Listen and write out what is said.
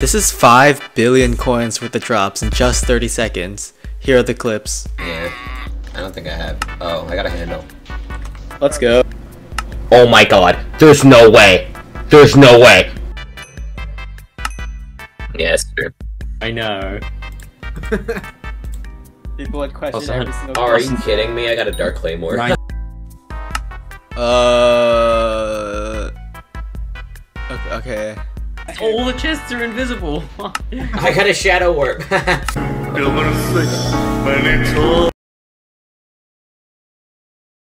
This is 5 billion coins worth of drops in just 30 seconds. Here are the clips. Yeah. I don't think I have. Oh, I got a handle. Let's go. Oh my god. There's no way. There's no way. Yeah, it's true. I know. People would question Also, every single Oh, are you kidding me? I got a dark claymore. Right. Uh. Okay. okay. All the chests are invisible. I got a shadow warp.